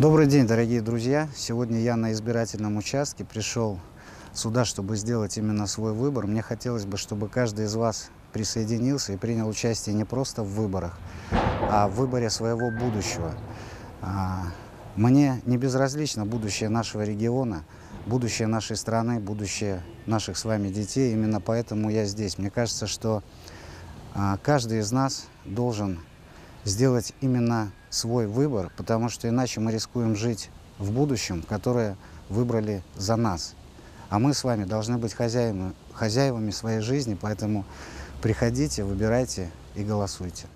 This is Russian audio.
Добрый день, дорогие друзья! Сегодня я на избирательном участке пришел сюда, чтобы сделать именно свой выбор. Мне хотелось бы, чтобы каждый из вас присоединился и принял участие не просто в выборах, а в выборе своего будущего. А, Мне не безразлично будущее нашего региона, будущее нашей страны, будущее наших с вами детей. Именно поэтому я здесь. Мне кажется, что а, каждый из нас должен сделать именно свой выбор, потому что иначе мы рискуем жить в будущем, которое выбрали за нас. А мы с вами должны быть хозяевами, хозяевами своей жизни, поэтому приходите, выбирайте и голосуйте.